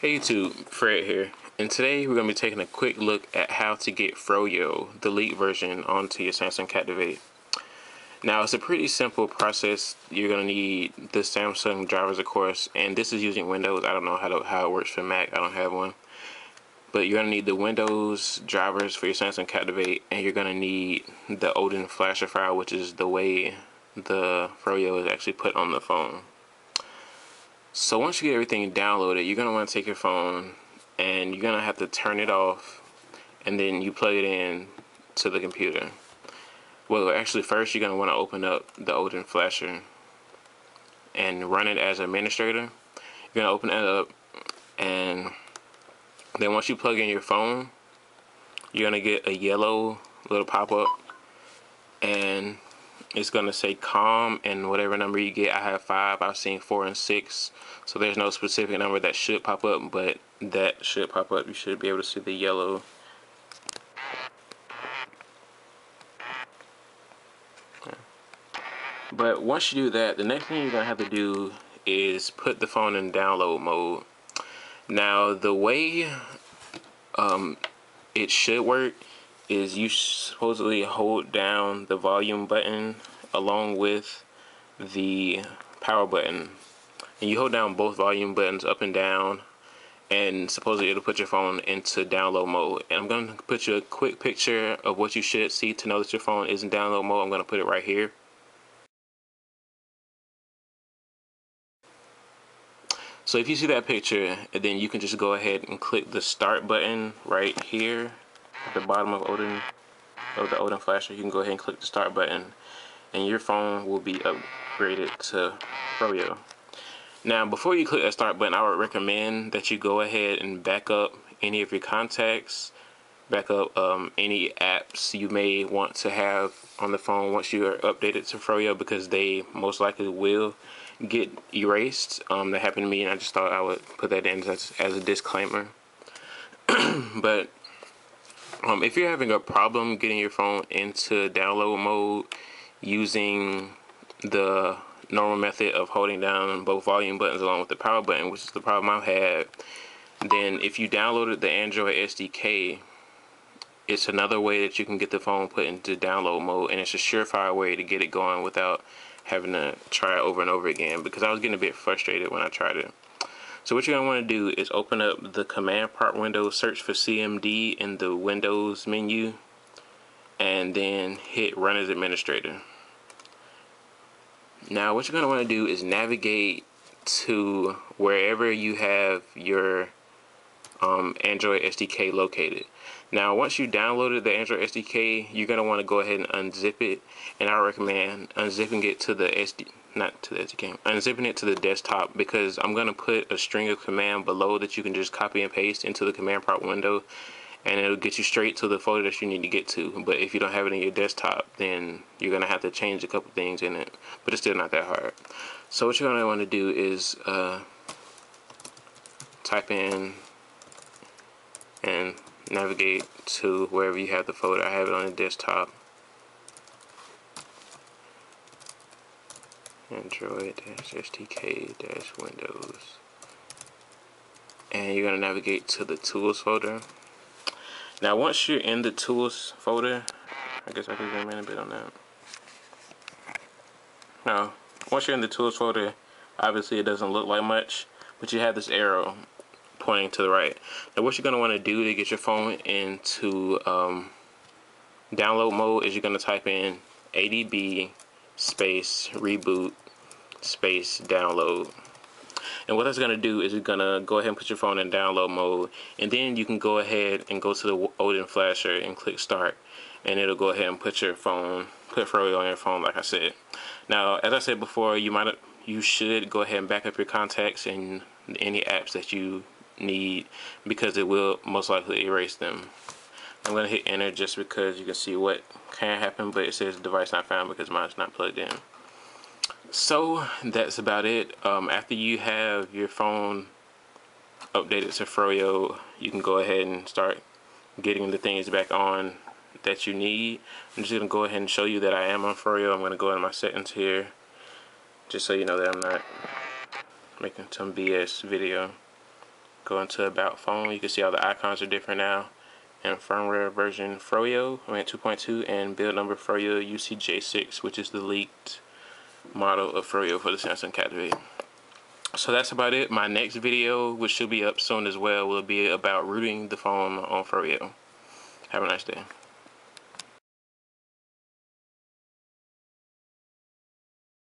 Hey YouTube, Fred here, and today we're going to be taking a quick look at how to get Froyo, the Elite version, onto your Samsung Captivate. Now it's a pretty simple process. You're going to need the Samsung drivers of course, and this is using Windows. I don't know how, to, how it works for Mac, I don't have one. But you're going to need the Windows drivers for your Samsung Captivate, and you're going to need the Odin Flasher file, which is the way the Froyo is actually put on the phone. So once you get everything downloaded, you're gonna want to take your phone and you're gonna have to turn it off, and then you plug it in to the computer. Well, actually, first you're gonna want to open up the Odin Flasher and run it as administrator. You're gonna open it up, and then once you plug in your phone, you're gonna get a yellow little pop-up, and it's gonna say COM and whatever number you get. I have five. I've seen four and six. So there's no specific number that should pop up, but that should pop up. You should be able to see the yellow. But once you do that, the next thing you're gonna have to do is put the phone in download mode. Now the way um, it should work is you supposedly hold down the volume button along with the power button. And you hold down both volume buttons up and down and supposedly it'll put your phone into download mode. And I'm going to put you a quick picture of what you should see to know that your phone is in download mode. I'm going to put it right here. So if you see that picture then you can just go ahead and click the start button right here the bottom of Odin of the Odin flasher you can go ahead and click the start button and your phone will be upgraded to Froyo. Now before you click that start button I would recommend that you go ahead and back up any of your contacts back up um, any apps you may want to have on the phone once you are updated to Froyo because they most likely will get erased. Um, that happened to me and I just thought I would put that in as, as a disclaimer. but um, if you're having a problem getting your phone into download mode using the normal method of holding down both volume buttons along with the power button, which is the problem I've had, then if you downloaded the Android SDK, it's another way that you can get the phone put into download mode, and it's a surefire way to get it going without having to try it over and over again because I was getting a bit frustrated when I tried it. So what you're going to want to do is open up the command prompt window, search for CMD in the Windows menu, and then hit run as administrator. Now what you're going to want to do is navigate to wherever you have your um, Android SDK located. Now once you downloaded the Android SDK, you're going to want to go ahead and unzip it, and I recommend unzipping it to the SD not to the SDK, unzipping it to the desktop because I'm going to put a string of command below that you can just copy and paste into the command prompt window and it'll get you straight to the folder that you need to get to. But if you don't have it in your desktop, then you're going to have to change a couple things in it. But it's still not that hard. So what you're going to want to do is uh, type in and navigate to wherever you have the folder. I have it on the desktop. Android-SDK-Windows. And you're going to navigate to the Tools folder. Now once you're in the Tools folder, I guess I can zoom in a bit on that. Now, once you're in the Tools folder, obviously it doesn't look like much, but you have this arrow pointing to the right. Now what you're going to want to do to get your phone into um, download mode is you're going to type in ADB space reboot space download. And what that's going to do is you're going to go ahead and put your phone in download mode and then you can go ahead and go to the Odin flasher and click start and it'll go ahead and put your phone put Froyo on your phone like I said. Now as I said before you might you should go ahead and back up your contacts and any apps that you need because it will most likely erase them. I'm going to hit enter just because you can see what can happen, but it says device not found because mine's not plugged in. So that's about it. Um, after you have your phone updated to Froyo, you can go ahead and start getting the things back on that you need. I'm just to go ahead and show you that I am on Froyo. I'm going to go in my settings here just so you know that I'm not making some BS video go into about phone. You can see all the icons are different now. And firmware version Froyo, I mean 2.2, and build number Froyo UCJ6, which is the leaked model of Froyo for the Samsung Captivate. So that's about it. My next video, which should be up soon as well, will be about rooting the phone on Froyo. Have a nice day.